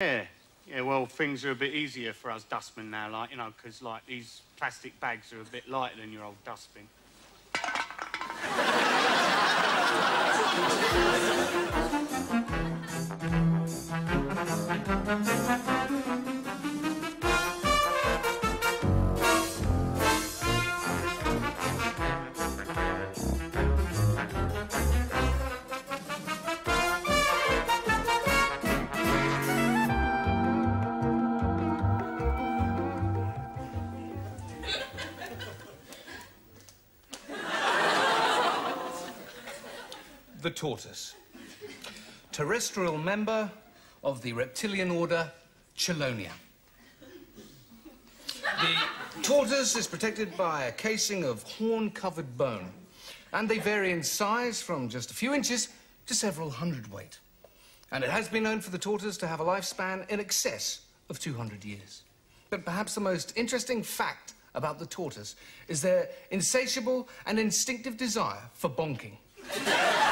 Yeah, yeah, well, things are a bit easier for us dustmen now, like, you know, because, like, these plastic bags are a bit lighter than your old dustbin. Tortoise. Terrestrial member of the reptilian order Chelonia. The tortoise is protected by a casing of horn-covered bone, and they vary in size from just a few inches to several hundredweight. And it has been known for the tortoise to have a lifespan in excess of 200 years. But perhaps the most interesting fact about the tortoise is their insatiable and instinctive desire for bonking.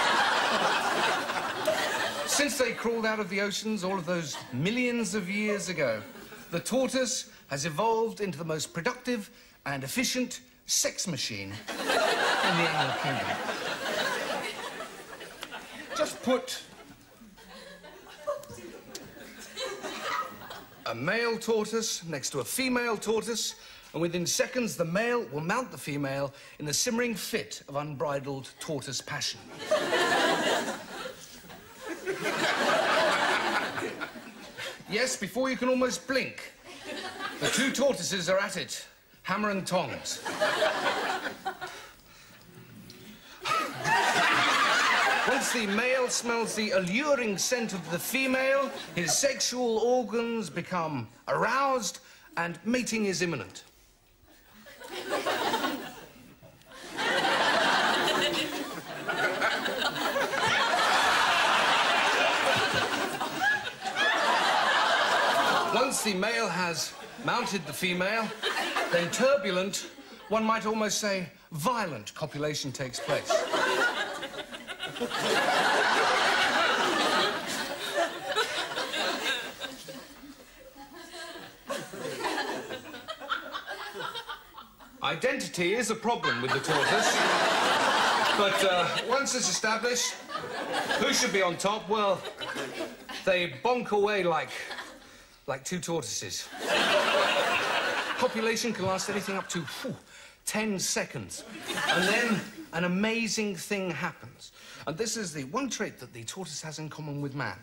Since they crawled out of the oceans all of those millions of years ago, the tortoise has evolved into the most productive and efficient sex machine in the animal kingdom. Just put a male tortoise next to a female tortoise, and within seconds the male will mount the female in the simmering fit of unbridled tortoise passion. yes, before you can almost blink, the two tortoises are at it, hammer and tongs. Once the male smells the alluring scent of the female, his sexual organs become aroused and mating is imminent. Once the male has mounted the female, then turbulent, one might almost say violent copulation takes place. Identity is a problem with the tortoise. but uh, once it's established, who should be on top? Well, they bonk away like, like two tortoises. Copulation can last anything up to whew, 10 seconds. And then an amazing thing happens. And this is the one trait that the tortoise has in common with man.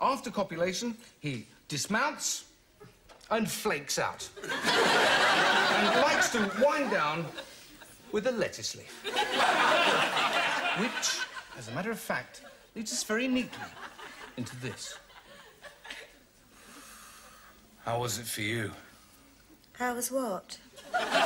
After copulation, he dismounts and flakes out. and likes to wind down with a lettuce leaf. Which, as a matter of fact, leads us very neatly into this. How was it for you? How was what?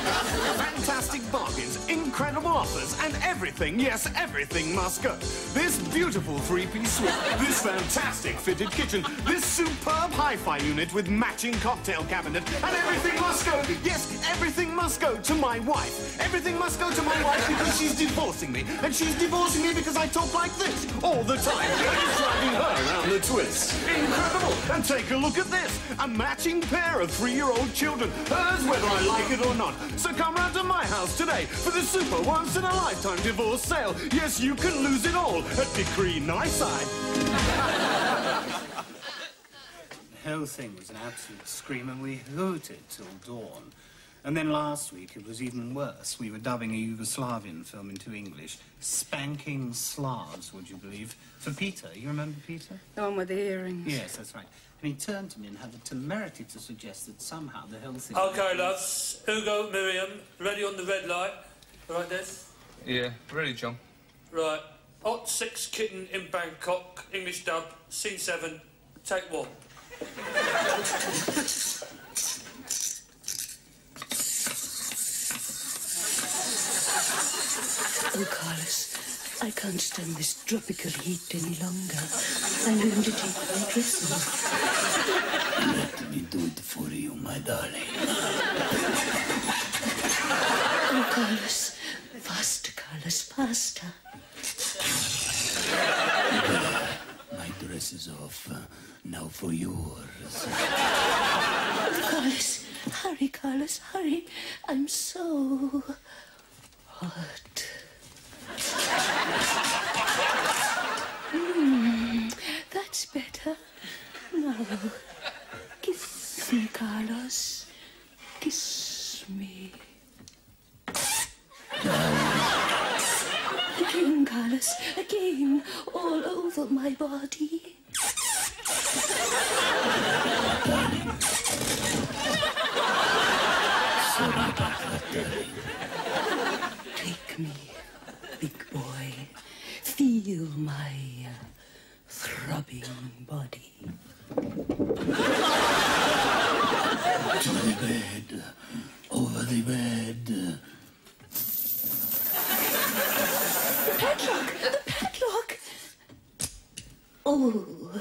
Fantastic bargains, incredible offers, and everything, yes, everything must go. This beautiful three-piece suite, this fantastic fitted kitchen, this superb hi-fi unit with matching cocktail cabinet, and everything must go, yes, everything must go to my wife. Everything must go to my wife because she's divorcing me, and she's divorcing me because I talk like this all the time. It's driving her around the twist. Incredible! And take a look at this, a matching pair of three-year-old children, hers whether I like it or not. So come round to my house today for the super once-in-a-lifetime divorce sale. Yes, you can lose it all at Decree Nyside. The whole thing was an absolute scream, and we hooted till dawn. And then last week it was even worse. We were dubbing a Yugoslavian film into English. Spanking Slavs, would you believe? For Peter. You remember Peter? The one with the earrings. Yes, that's right. And he turned to me and had the temerity to suggest that somehow the whole thing... Okay, loves. Hugo, Miriam, ready on the red light. Right, this? Yeah, ready, John. Right. Hot Six Kitten in Bangkok, English dub, scene seven, take one. Oh, Carlos, I can't stand this tropical heat any longer. I'm going to take my dress off. Let me do it for you, my darling. Oh, Carlos, faster, Carlos, faster. My dress is off. Uh, now for yours. Carlos, hurry, Carlos, hurry. I'm so hot. Mm, that's better. No. Kiss me, Carlos. Kiss me. Again, Carlos. Again. All over my body. Take me, big boy. Feel my throbbing body. To the bed. Over the bed. Padlock! The padlock! Oh,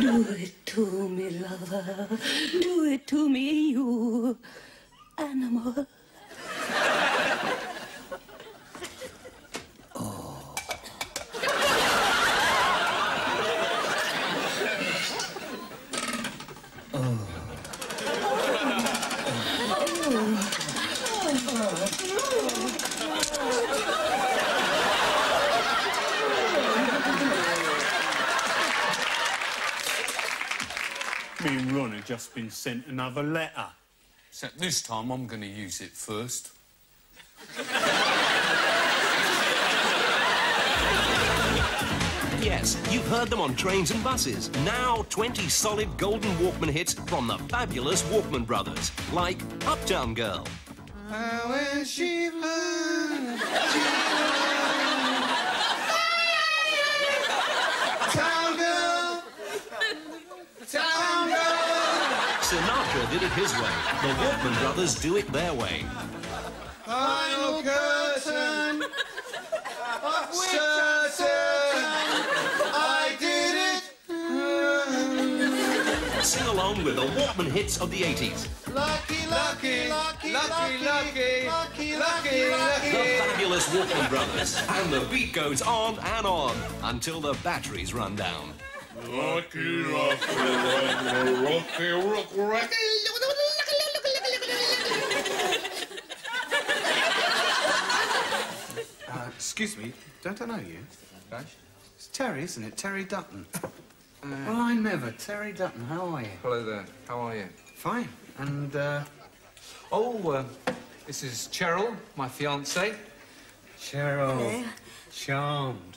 do it to me, lover. Do it to me, you animal. Me and Ron have just been sent another letter. Except this time I'm going to use it first. Yes, you've heard them on trains and buses. Now, 20 solid golden Walkman hits from the fabulous Walkman Brothers, like Uptown Girl. Sinatra did it his way. The Walkman Brothers do it their way. Final curtain of certain I did it. Sing along with the Walkman hits of the 80s. Lucky, lucky, lucky, lucky, lucky, lucky, lucky, The lucky. fabulous Walkman Brothers. And the beat goes on and on until the batteries run down. Lucky, lucky, lucky, lucky, lucky. Uh, excuse me, don't I know you? It's Terry, isn't it? Terry Dutton. well, I never. Terry Dutton, how are you? Hello there. How are you? Fine. And, uh, Oh, uh, this is Cheryl, my fiancée. Cheryl. Charmed.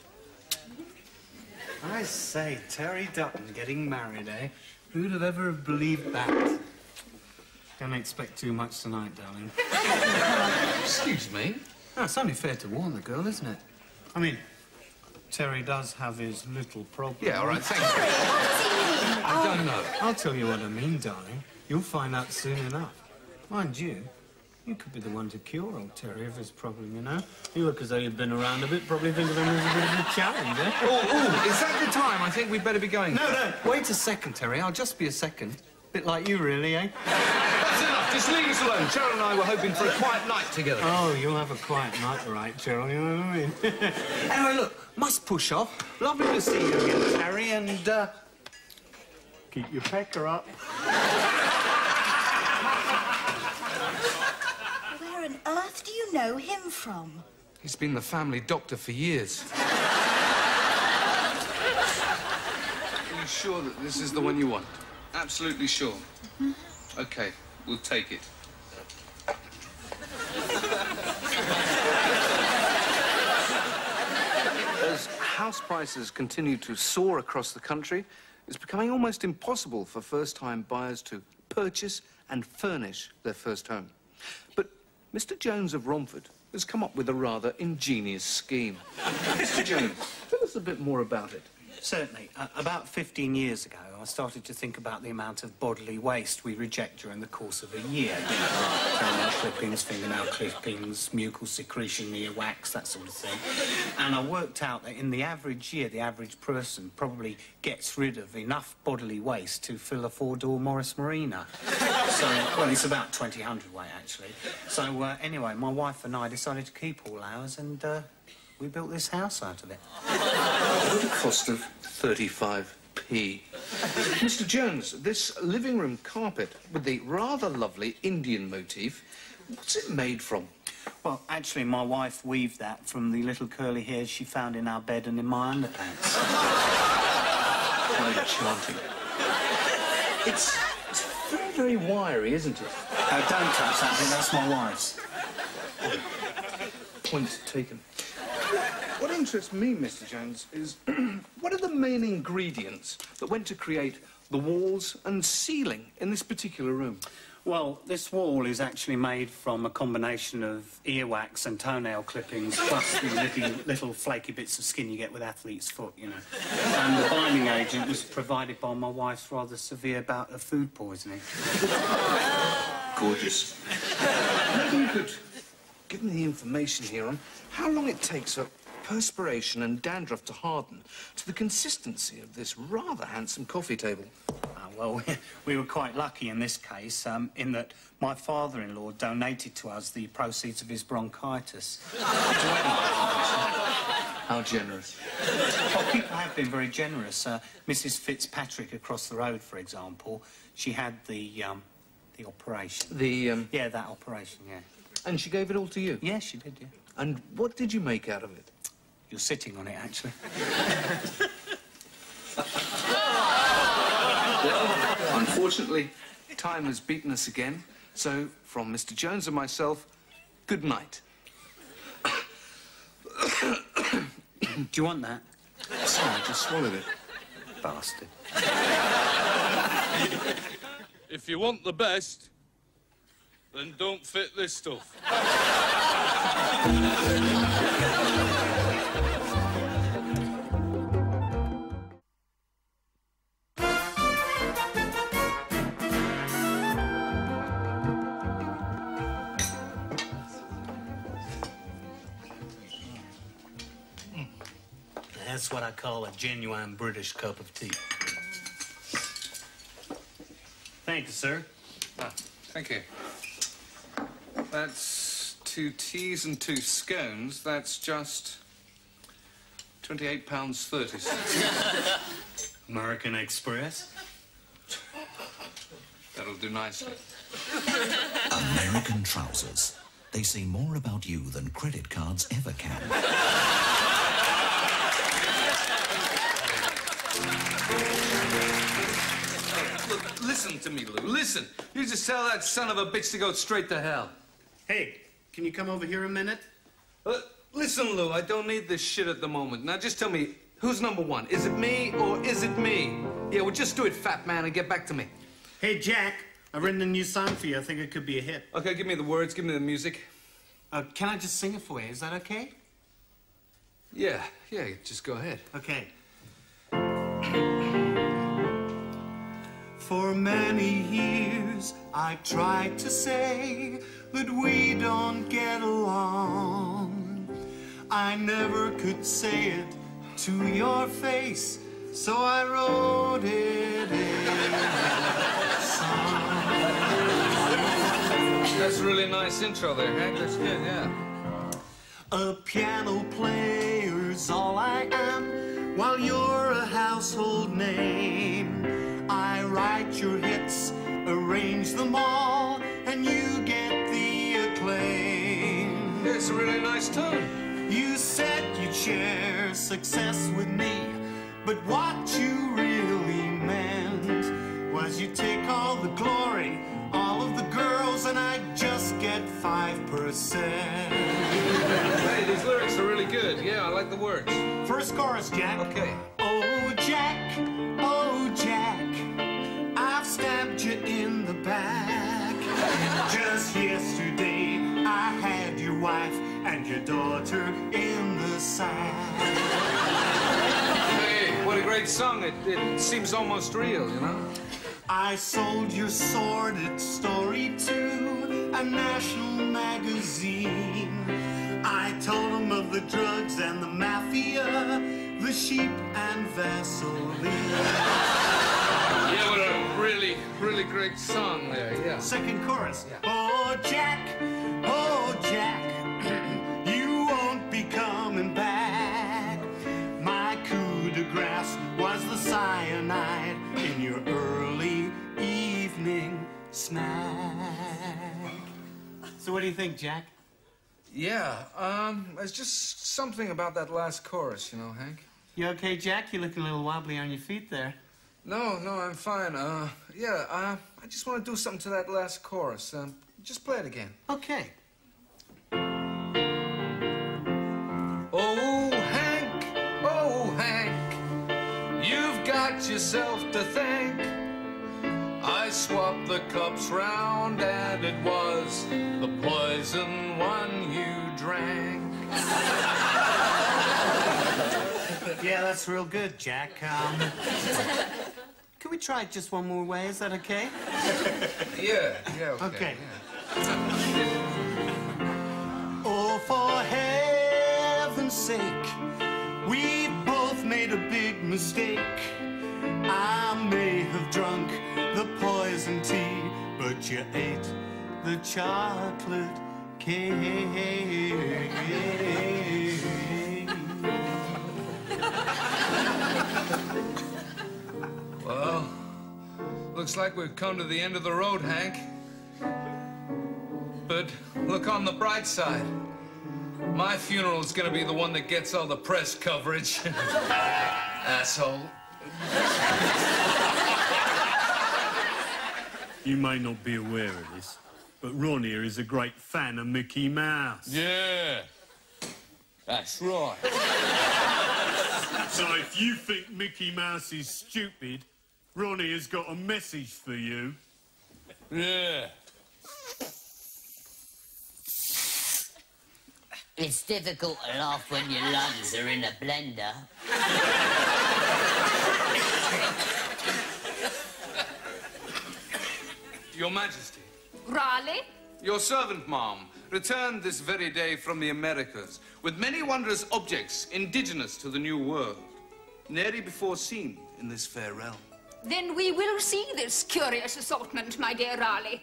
I say, Terry Dutton getting married, eh? Who'd have ever believed that? Don't expect too much tonight, darling. Excuse me. No, it's only fair to warn the girl, isn't it? I mean, Terry does have his little problem. Yeah, all right, thank you. I don't know. I'll tell you what I mean, darling. You'll find out soon enough. Mind you, you could be the one to cure old Terry of his problem, you know? You look as though you've been around a bit, probably think of him as a bit of a challenge, eh? Oh, oh, is that the time? I think we'd better be going. No, no, wait a second, Terry. I'll just be a second. Bit like you, really, eh? That's enough. Just leave us alone. Cheryl and I were hoping for a quiet night together. Oh, you'll have a quiet night, right, Cheryl, you know what I mean? anyway, look, must push off. Lovely to see you again, Terry, and, uh, keep your pecker up. Do you know him from? He's been the family doctor for years. Are you sure that this is the one you want? Absolutely sure. Mm-hmm. Okay, we'll take it. As house prices continue to soar across the country, it's becoming almost impossible for first-time buyers to purchase and furnish their first home. But Mr. Jones of Romford has come up with a rather ingenious scheme. Mr. Jones, tell us a bit more about it. Certainly. Uh, about 15 years ago, I started to think about the amount of bodily waste we reject during the course of a year. You know, clippings, fingernail clippings, mucal secretion, earwax, that sort of thing. And I worked out that in the average year, the average person probably gets rid of enough bodily waste to fill a four-door Morris Marina. so, well, it's about 20 hundredweight, actually. So, uh, anyway, my wife and I decided to keep all ours, and uh, we built this house out of it. At a cost of 35p. Mr. Jones, this living room carpet with the rather lovely Indian motif, what's it made from? Well, actually, my wife weaved that from the little curly hairs she found in our bed and in my underpants. Quite enchanting. It's, it's very, very wiry, isn't it? Uh, don't touch that bit, that's my wife's. Point taken. What interests me, Mr. Jones, is what are the main ingredients that went to create the walls and ceiling in this particular room? Well, this wall is actually made from a combination of earwax and toenail clippings, plus the little, little flaky bits of skin you get with athlete's foot, you know. And the binding agent was provided by my wife's rather severe bout of food poisoning. Gorgeous. Maybe you could give me the information here on how long it takes for perspiration and dandruff to harden to the consistency of this rather handsome coffee table. Ah, well, we were quite lucky in this case, um, in that my father-in-law donated to us the proceeds of his bronchitis. How generous. Well, people have been very generous. Uh, Mrs. Fitzpatrick across the road, for example, she had the, um, the operation. The, um, Yeah, that operation, yeah. and she gave it all to you? Yeah, she did, yeah. And what did you make out of it? You're sitting on it, actually. Unfortunately, time has beaten us again. So, from Mr. Jones and myself, good night. Do you want that? Sorry, I just swallowed it. Bastard. If you want the best, then don't fit this stuff. what I call a genuine British cup of tea. Thank you, sir. Ah, thank you. That's two teas and two scones. That's just twenty-eight pounds thirty cents. American Express. That'll do nicely. American trousers. They say more about you than credit cards ever can. Look, listen to me, Lou. Listen. You just tell that son of a bitch to go straight to hell. Hey, can you come over here a minute? Uh, listen, Lou. I don't need this shit at the moment. Now, just tell me who's number one. Is it me or is it me? Yeah, well, just do it, fat man, and get back to me. Hey, Jack, I've written a new song for you. I think it could be a hit. Okay, give me the words. Give me the music. Uh, can I just sing it for you? Is that okay? Yeah, yeah. Just go ahead. Okay. For many years I tried to say that we don't get along. I never could say it to your face, so I wrote it in a song. That's a really nice intro there, Hank. That's good, yeah. A piano player's all I am, while you're a household name. Arrange them all, and you get the acclaim. Yeah, it's a really nice tune. You said you'd share success with me, but what you really meant was you take all the glory, all of the girls, and I just get 5%. Hey, these lyrics are really good. Yeah, I like the words. First chorus, Jack. Okay. Your daughter in the sack. Hey, what a great song. It, it seems almost real, you know? I sold your sordid story to a national magazine. I told them of the drugs and the mafia, the sheep and Vaseline. Yeah, what a really, really great song there, yeah. Second chorus. Oh, Jack, snack. So what do you think, Jack? Yeah, um, it's just something about that last chorus, you know, Hank. You okay, Jack? You looking a little wobbly on your feet there. No, no, I'm fine. Uh, yeah, uh, I just want to do something to that last chorus. Um, just play it again. Okay. Oh, Hank, oh, Hank, you've got yourself to thank. I swapped the cups round and it was the poison one you drank. Yeah, that's real good, Jack. Um, can we try it just one more way? Is that okay? Yeah, yeah, okay. Okay. yeah. Oh, for heaven's sake, we both made a big mistake. I may have drunk the poison tea, but you ate the chocolate cake. Well, looks like we've come to the end of the road, Hank. But look on the bright side. My funeral's gonna be the one that gets all the press coverage. Asshole. You may not be aware of this, but Ron here is a great fan of Mickey Mouse. Yeah. That's right. So if you think Mickey Mouse is stupid, Ronnie has got a message for you. Yeah. It's difficult to laugh when your lungs are in a blender. Your Majesty. Raleigh? Your servant, ma'am, returned this very day from the Americas with many wondrous objects indigenous to the New World, nary before seen in this fair realm. Then we will see this curious assortment, my dear Raleigh.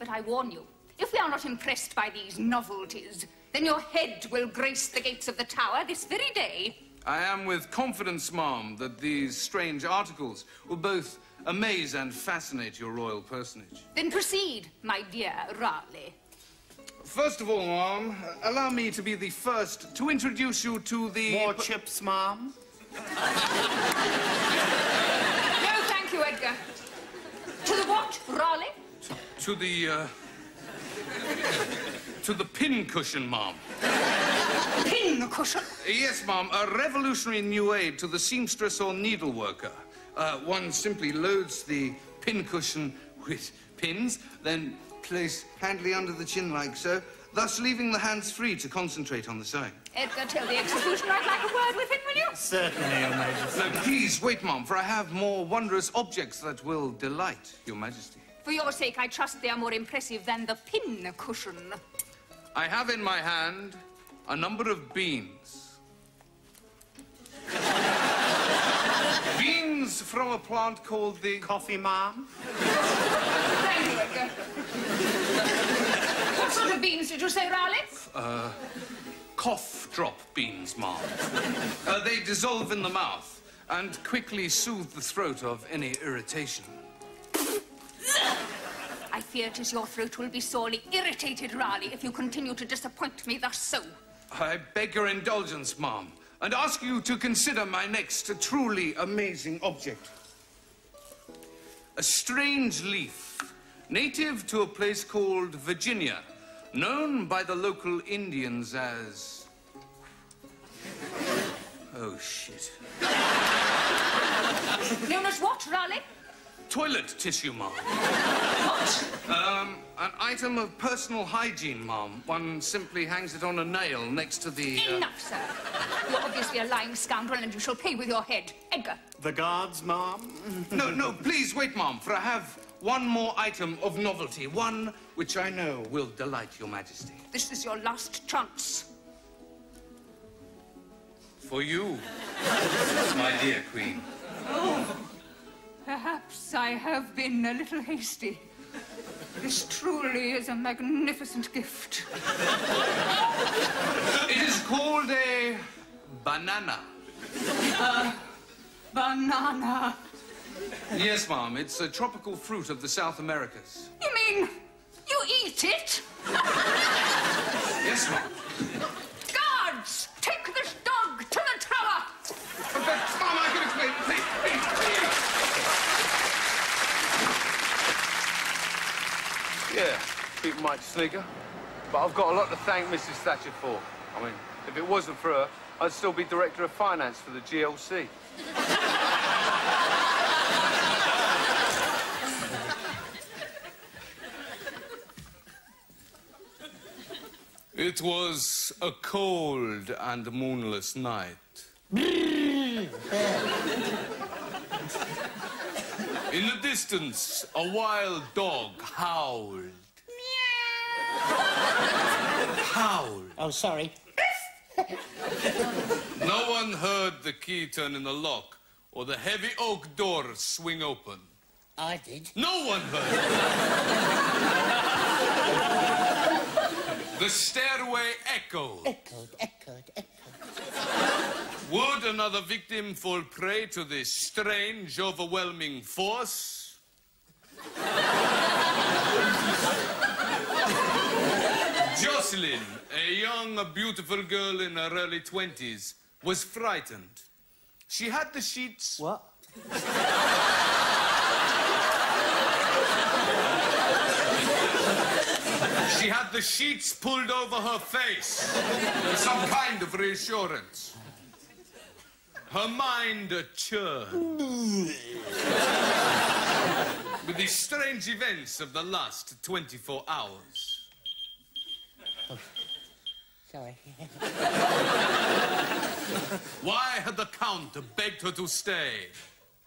But I warn you, if we are not impressed by these novelties, then your head will grace the gates of the tower this very day. I am with confidence, ma'am, that these strange articles will both amaze and fascinate your royal personage. Then proceed, my dear Raleigh. First of all, ma'am, allow me to be the first to introduce you to the... More chips, Mom? No, thank you, Edgar. To the what, Raleigh? To the, uh... to the pin cushion, ma'am. Pin cushion? Yes, ma'am, a revolutionary new aid to the seamstress or needleworker. Uh, one simply loads the pin cushion with pins, then place handily under the chin like so, thus leaving the hands free to concentrate on the sewing. Edgar, tell the executioner I'd like a word with him, will you? Certainly, Your Majesty. No, please wait, ma'am, for I have more wondrous objects that will delight your majesty. For your sake, I trust they are more impressive than the pin cushion. I have in my hand a number of beans. Beans from a plant called the... Coffee, Mom? Thank you, Edgar. what sort of beans did you say, Raleigh? Uh, cough drop beans, ma'am. Uh, they dissolve in the mouth and quickly soothe the throat of any irritation. I fear it is your throat will be sorely irritated, Raleigh, if you continue to disappoint me thus so. I beg your indulgence, ma'am, and ask you to consider my next truly amazing object. A strange leaf, native to a place called Virginia, known by the local Indians as... Oh, shit. Known as what, Raleigh? Toilet tissue, ma'am. What? Um, an item of personal hygiene, ma'am. One simply hangs it on a nail next to the... uh, Enough, sir. You're obviously a lying scoundrel, and you shall pay with your head. Edgar. The guards, ma'am? No, no, please wait, ma'am, for I have one more item of novelty. One which I know will delight your majesty. This is your last chance. For you, my dear queen. Oh, perhaps I have been a little hasty. This truly is a magnificent gift. It is called a banana. Uh, banana. Yes, Ma'am. It's a tropical fruit of the South Americas. You mean you eat it? Yes, Ma'am. Guards, take this dog to the tower. But, Ma'am, I can explain. Please, please, please. Yeah, people might snigger, but I've got a lot to thank Mrs. Thatcher for. I mean, if it wasn't for her, I'd still be Director of Finance for the GLC. It was a cold and moonless night. In the distance, a wild dog howled. howled. Oh, sorry. No one heard the key turn in the lock or the heavy oak door swing open. I did. No one heard. the stairway echoed. Echoed, echoed, echoed. Would another victim fall prey to this strange, overwhelming force? Jocelyn, a young, beautiful girl in her early 20s, was frightened. She had the sheets. What? She had the sheets pulled over her face. Some kind of reassurance. Her mind churned. With the strange events of the last 24 hours. Sorry. Why had the Count begged her to stay?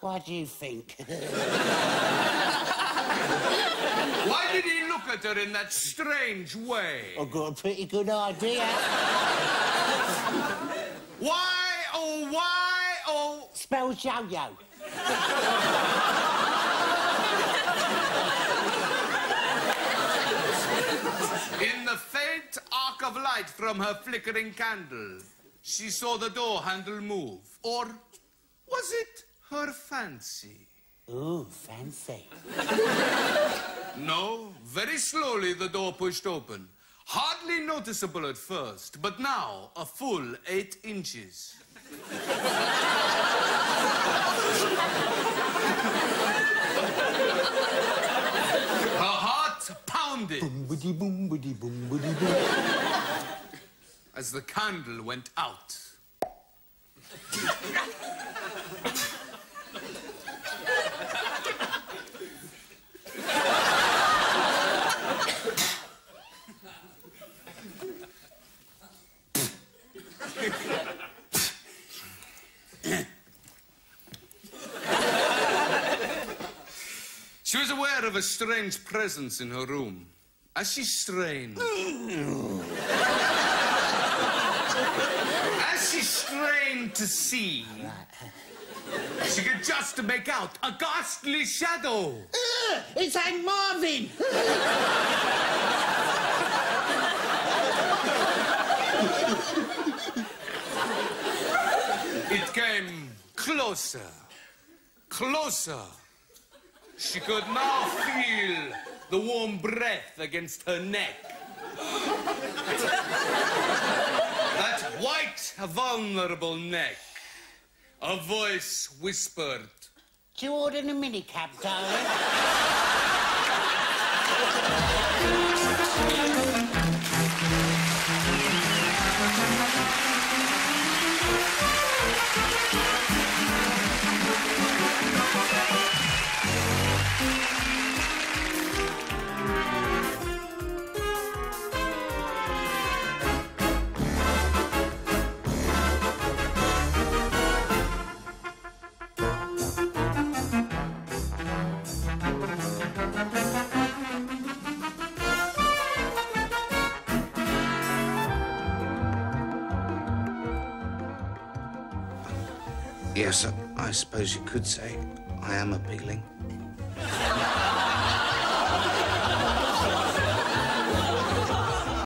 Why do you think? Why did he look at her in that strange way? I've got a pretty good idea. Why, oh, why, oh... Spells yo-yo. In the faint arc of light from her flickering candle, she saw the door handle move. Or was it her fancy? Ooh, fancy. No, very slowly the door pushed open. Hardly noticeable at first, but now a full eight inches. Her heart pounded as the candle went out. She was aware of a strange presence in her room. As she strained. As she strained to see, she could just make out a ghastly shadow. Ugh, it's Hank Marvin. It came closer, closer. She could now feel the warm breath against her neck. that white, vulnerable neck. A voice whispered, Do you order a minicab, darling? Yes, I suppose you could say I am appealing.